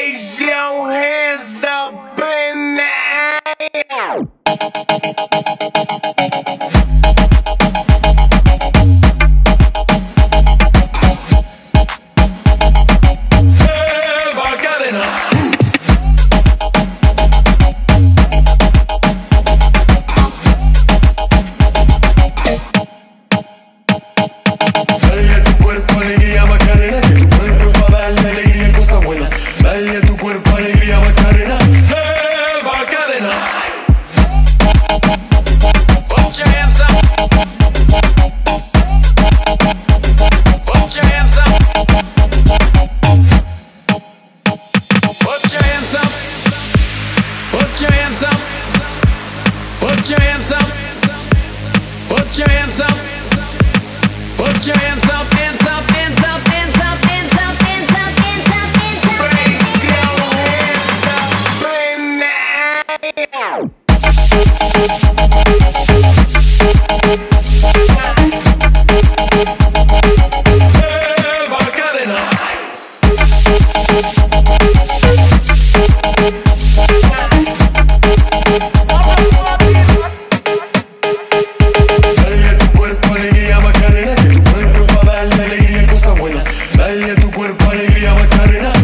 Raise your hands up Put your hands up. Put your hands up. Put your hands up. Put your hands up. Put your hands up. Put your hands up. Put your hands up, carrera.